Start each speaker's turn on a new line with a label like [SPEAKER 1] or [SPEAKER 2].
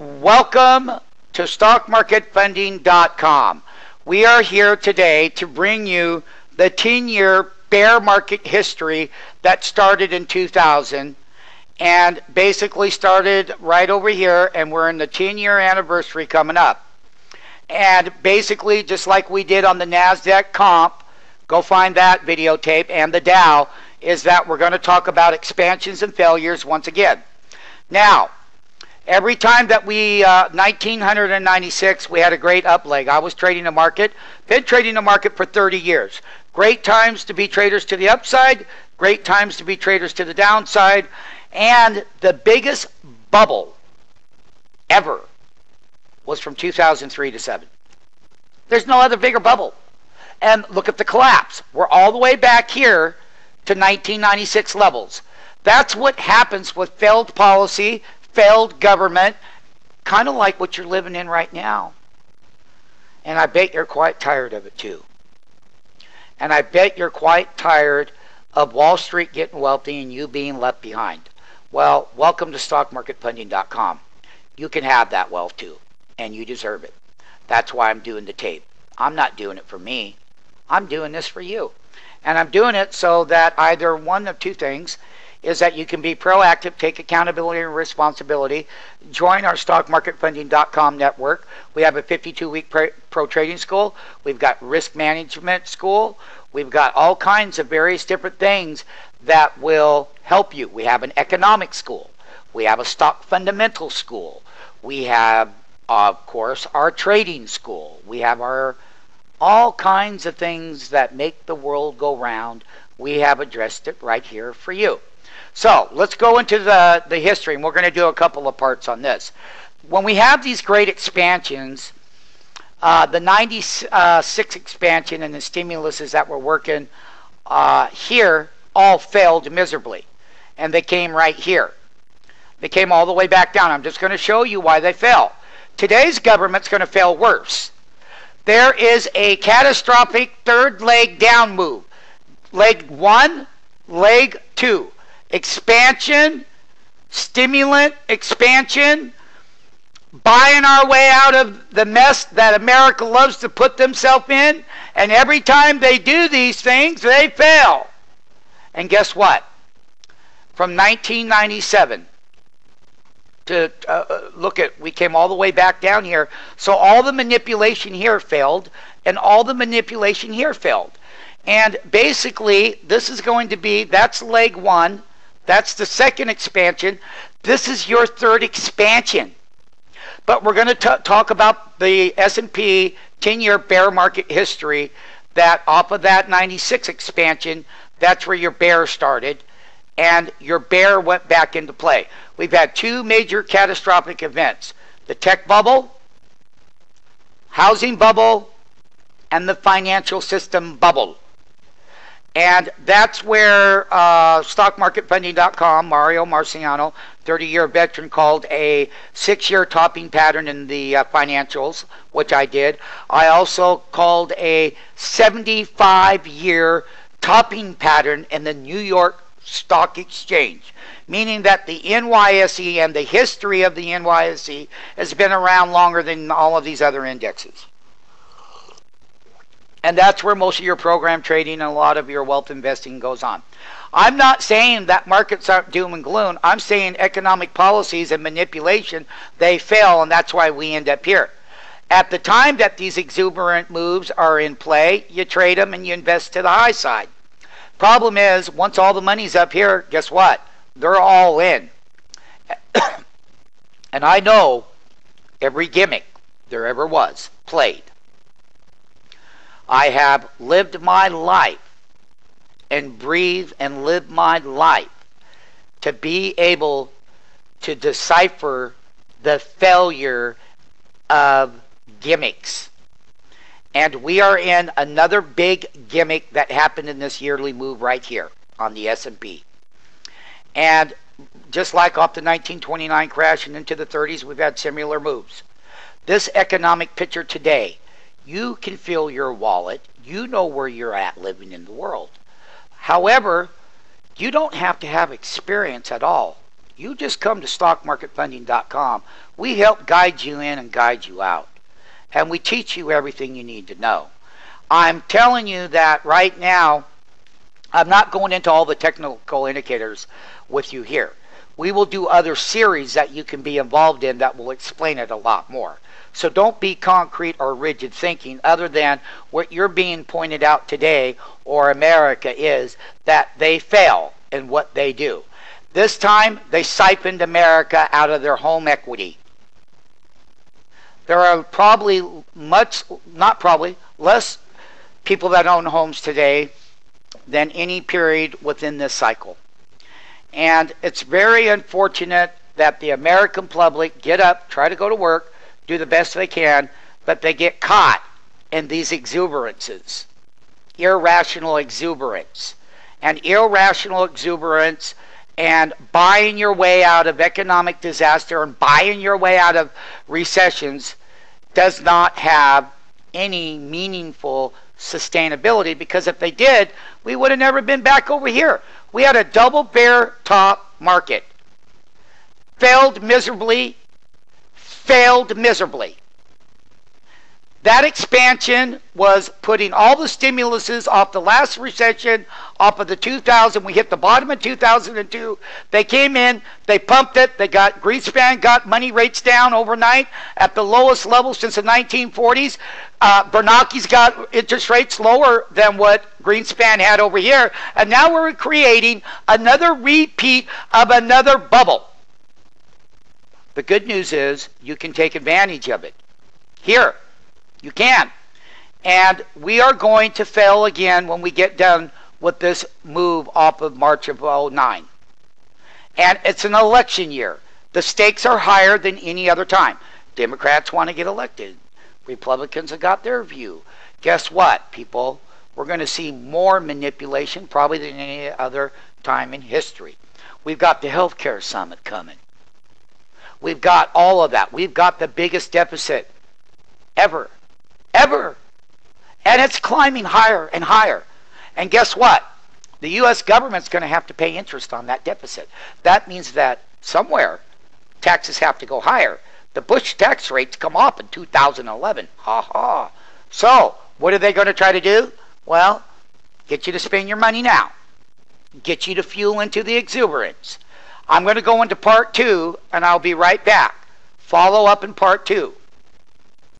[SPEAKER 1] Welcome to StockMarketFunding.com. We are here today to bring you the 10 year bear market history that started in 2000 and basically started right over here, and we're in the 10 year anniversary coming up. And basically, just like we did on the NASDAQ comp, go find that videotape, and the Dow, is that we're going to talk about expansions and failures once again. Now, every time that we, uh, 1996, we had a great up leg. I was trading the market, been trading the market for 30 years. Great times to be traders to the upside, great times to be traders to the downside, and the biggest bubble ever was from 2003 to 7. There's no other bigger bubble. And look at the collapse. We're all the way back here to 1996 levels. That's what happens with failed policy, failed government, kind of like what you're living in right now. And I bet you're quite tired of it too. And I bet you're quite tired of Wall Street getting wealthy and you being left behind. Well, welcome to stockmarketfunding.com. You can have that wealth too, and you deserve it. That's why I'm doing the tape. I'm not doing it for me. I'm doing this for you. And I'm doing it so that either one of two things is that you can be proactive, take accountability and responsibility, join our stockmarketfunding.com network. We have a 52 week pro trading school, we've got risk management school, we've got all kinds of various different things that will help you. We have an economic school, we have a stock fundamental school, we have, of course, our trading school, we have our all kinds of things that make the world go round. We have addressed it right here for you. So let's go into the, the history, and we're going to do a couple of parts on this. When we have these great expansions, uh, the 96 expansion and the stimuluses that we were working uh, here all failed miserably. And they came right here. They came all the way back down. I'm just going to show you why they fell. Today's government's going to fail worse. There is a catastrophic third leg down move. Leg one, leg two expansion, stimulant expansion, buying our way out of the mess that America loves to put themselves in. And every time they do these things, they fail. And guess what? From 1997 to uh, uh, look at, we came all the way back down here. So all the manipulation here failed, and all the manipulation here failed. And basically, this is going to be that's leg one. That's the second expansion. This is your third expansion. But we're going to talk about the S&P 10-year bear market history that off of that 96 expansion, that's where your bear started and your bear went back into play. We've had two major catastrophic events. The tech bubble, housing bubble, and the financial system bubble. And that's where uh, StockMarketFunding.com, Mario Marciano, 30 year veteran, called a six year topping pattern in the uh, financials, which I did. I also called a 75 year topping pattern in the New York Stock Exchange, meaning that the NYSE and the history of the NYSE has been around longer than all of these other indexes. And that's where most of your program trading and a lot of your wealth investing goes on. I'm not saying that markets aren't doom and gloom. I'm saying economic policies and manipulation, they fail, and that's why we end up here. At the time that these exuberant moves are in play, you trade them and you invest to the high side. Problem is, once all the money's up here, guess what? They're all in. and I know every gimmick there ever was played. I have lived my life and breathed and lived my life to be able to decipher the failure of gimmicks. And we are in another big gimmick that happened in this yearly move right here on the S&P. And just like off the 1929 crash and into the 30s, we've had similar moves. This economic picture today you can fill your wallet. You know where you're at living in the world. However, you don't have to have experience at all. You just come to stockmarketfunding.com. We help guide you in and guide you out. And we teach you everything you need to know. I'm telling you that right now, I'm not going into all the technical indicators with you here. We will do other series that you can be involved in that will explain it a lot more. So don't be concrete or rigid thinking, other than what you're being pointed out today, or America is that they fail in what they do. This time, they siphoned America out of their home equity. There are probably much, not probably, less people that own homes today than any period within this cycle. And it's very unfortunate that the American public get up, try to go to work, do the best they can, but they get caught in these exuberances, irrational exuberance. And irrational exuberance and buying your way out of economic disaster and buying your way out of recessions does not have any meaningful sustainability because if they did, we would have never been back over here. We had a double bear top market. Failed miserably, failed miserably. That expansion was putting all the stimuluses off the last recession, off of the 2000. We hit the bottom of 2002. They came in, they pumped it. They got Greenspan got money rates down overnight at the lowest level since the 1940s. Uh, Bernanke's got interest rates lower than what Greenspan had over here, and now we're creating another repeat of another bubble. The good news is you can take advantage of it. Here, you can. And we are going to fail again when we get done with this move off of March of 09. And it's an election year. The stakes are higher than any other time. Democrats want to get elected. Republicans have got their view. Guess what, people? We're going to see more manipulation probably than any other time in history. We've got the healthcare summit coming. We've got all of that. We've got the biggest deficit ever ever. And it's climbing higher and higher. And guess what? The U.S. government's going to have to pay interest on that deficit. That means that somewhere taxes have to go higher. The Bush tax rates come off in 2011. Ha ha. So, what are they going to try to do? Well, get you to spend your money now. Get you to fuel into the exuberance. I'm going to go into part two, and I'll be right back. Follow up in part two.